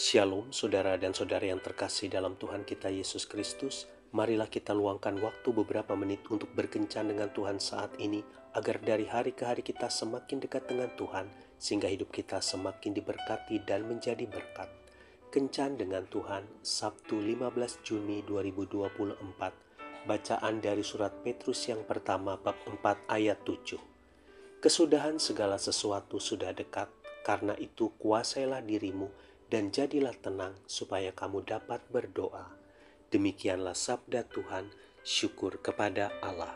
Shalom saudara dan saudari yang terkasih dalam Tuhan kita Yesus Kristus. Marilah kita luangkan waktu beberapa menit untuk berkencan dengan Tuhan saat ini agar dari hari ke hari kita semakin dekat dengan Tuhan sehingga hidup kita semakin diberkati dan menjadi berkat. Kencan dengan Tuhan Sabtu 15 Juni 2024. Bacaan dari surat Petrus yang pertama bab 4 ayat 7. Kesudahan segala sesuatu sudah dekat, karena itu kuasailah dirimu dan jadilah tenang supaya kamu dapat berdoa. Demikianlah sabda Tuhan, syukur kepada Allah.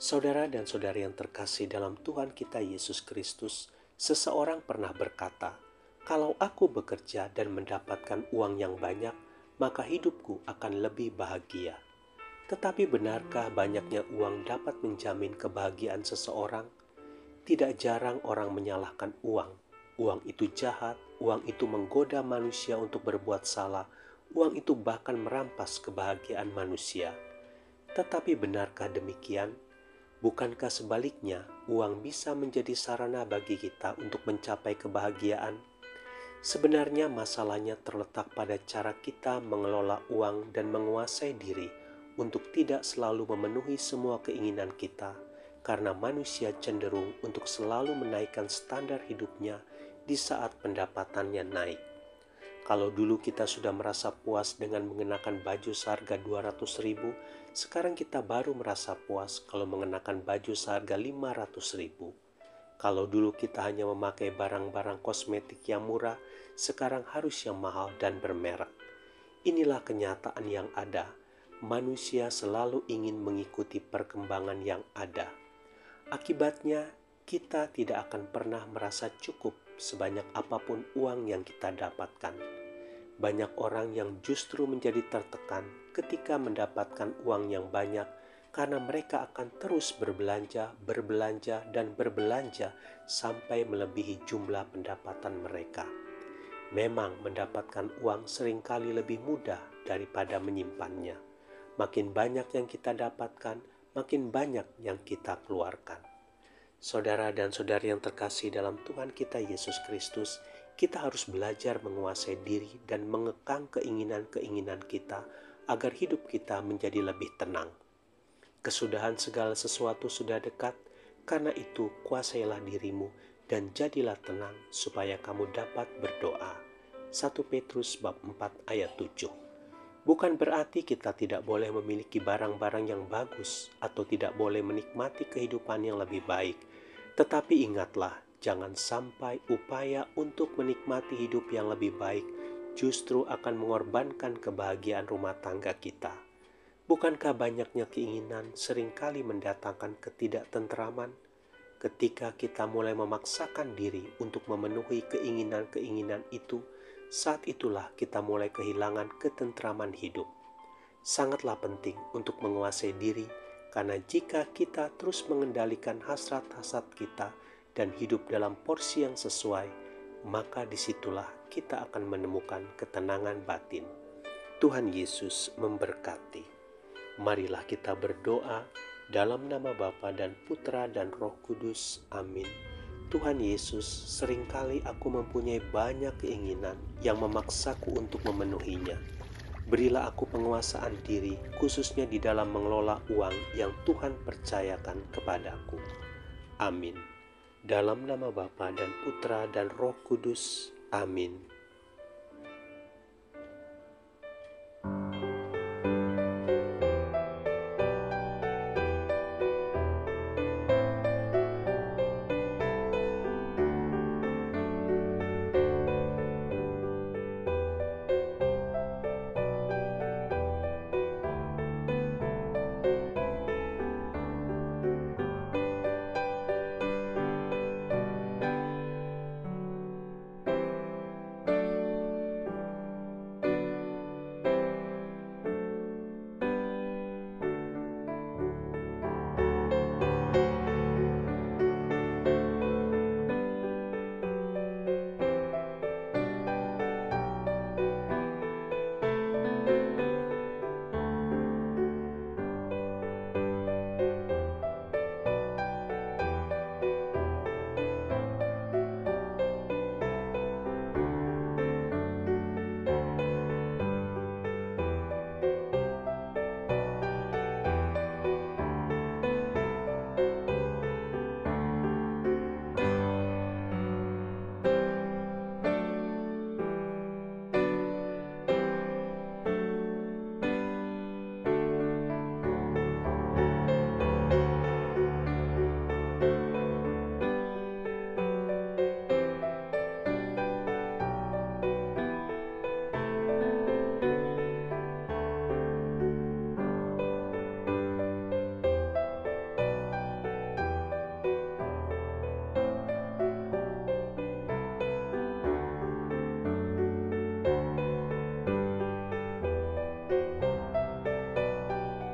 Saudara dan saudari yang terkasih dalam Tuhan kita Yesus Kristus, seseorang pernah berkata, "Kalau aku bekerja dan mendapatkan uang yang banyak, maka hidupku akan lebih bahagia." Tetapi benarkah banyaknya uang dapat menjamin kebahagiaan seseorang? Tidak jarang orang menyalahkan uang. Uang itu jahat, Uang itu menggoda manusia untuk berbuat salah. Uang itu bahkan merampas kebahagiaan manusia. Tetapi benarkah demikian? Bukankah sebaliknya, uang bisa menjadi sarana bagi kita untuk mencapai kebahagiaan? Sebenarnya, masalahnya terletak pada cara kita mengelola uang dan menguasai diri untuk tidak selalu memenuhi semua keinginan kita, karena manusia cenderung untuk selalu menaikkan standar hidupnya di saat pendapatannya naik. Kalau dulu kita sudah merasa puas dengan mengenakan baju seharga 200 ribu, sekarang kita baru merasa puas kalau mengenakan baju seharga 500 ribu. Kalau dulu kita hanya memakai barang-barang kosmetik yang murah, sekarang harus yang mahal dan bermerek. Inilah kenyataan yang ada. Manusia selalu ingin mengikuti perkembangan yang ada. Akibatnya, kita tidak akan pernah merasa cukup sebanyak apa pun uang yang kita dapatkan. Banyak orang yang justru menjadi tertekan ketika mendapatkan uang yang banyak karena mereka akan terus berbelanja, berbelanja, dan berbelanja sampai melebihi jumlah pendapatan mereka. Memang mendapatkan uang sering kali lebih mudah daripada menyimpannya. Makin banyak yang kita dapatkan, makin banyak yang kita keluarkan. Saudara dan saudari yang terkasih dalam Tuhan kita Yesus Kristus, kita harus belajar menguasai diri dan mengekang keinginan-keinginan kita agar hidup kita menjadi lebih tenang. Kesudahan segala sesuatu sudah dekat, karena itu kuasailah dirimu dan jadilah tenang supaya kamu dapat berdoa. 1 Petrus bab 4 ayat 7 Bukan berarti kita tidak boleh memiliki barang-barang yang bagus atau tidak boleh menikmati kehidupan yang lebih baik, tetapi ingatlah, jangan sampai upaya untuk menikmati hidup yang lebih baik justru akan mengorbankan kebahagiaan rumah tangga kita. Bukankah banyaknya keinginan sering kali mendatangkan ketidaktenteraman? Ketika kita mulai memaksakan diri untuk memenuhi keinginan-keinginan itu, saat itulah kita mulai kehilangan ketentraman hidup. Sangatlah penting untuk menguasai diri karena jika kita terus mengendalikan hasrat-hasrat kita dan hidup dalam porsi yang sesuai, maka di situlah kita akan menemukan ketenangan batin. Tuhan Yesus memberkati. Marilah kita berdoa dalam nama Bapa dan Putra dan Roh Kudus. Amin. Tuhan Yesus, sering kali aku mempunyai banyak keinginan yang memaksaku untuk memenuhinya Berilah aku penguasaan diri, khususnya di dalam mengelola uang yang Tuhan percayakan kepadaku. Amin. Dalam nama Bapa dan Putra dan Roh Kudus. Amin.